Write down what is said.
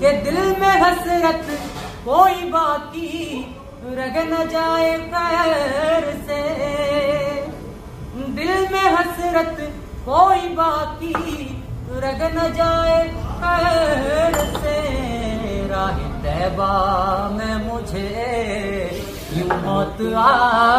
के दिल में हसरत, कोई बाकी रग न जाए पैर से। दिल में हसरत, कोई बाकी रग न जाए पैर से। राह तैबा में मुझे यूँ मौत आ